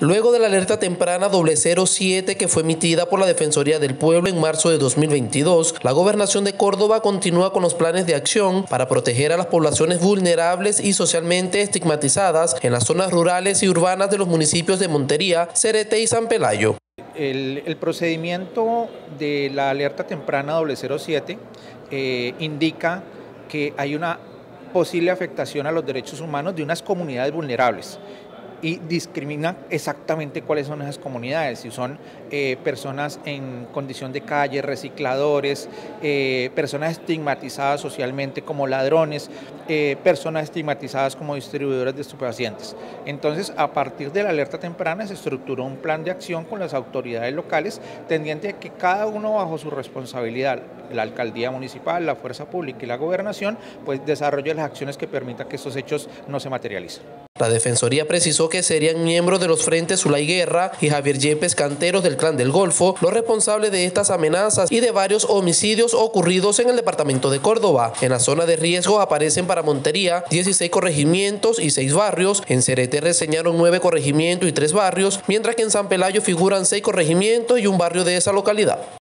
Luego de la alerta temprana 007 que fue emitida por la Defensoría del Pueblo en marzo de 2022, la gobernación de Córdoba continúa con los planes de acción para proteger a las poblaciones vulnerables y socialmente estigmatizadas en las zonas rurales y urbanas de los municipios de Montería, Cerete y San Pelayo. El, procedimiento de la alerta temprana 007 eh, indica que hay una posible afectación a los derechos humanos de unas comunidades vulnerables y discrimina exactamente cuáles son esas comunidades, si son eh, personas en condición de calle, recicladores, eh, personas estigmatizadas socialmente como ladrones, eh, personas estigmatizadas como distribuidores de estupefacientes. Entonces, a partir de la alerta temprana se estructuró un plan de acción con las autoridades locales tendiente a que cada uno bajo su responsabilidad, la alcaldía municipal, la fuerza pública y la gobernación, pues desarrolle las acciones que permitan que estos hechos no se materialicen. La Defensoría precisó que serían miembros de los frentes Zulay Guerra y Javier Yepes Canteros del Clan del Golfo los responsables de estas amenazas y de varios homicidios ocurridos en el departamento de Córdoba. En la zona de riesgo aparecen para Montería 16 corregimientos y 6 barrios, en Cerete reseñaron 9 corregimientos y 3 barrios, mientras que en San Pelayo figuran 6 corregimientos y un barrio de esa localidad.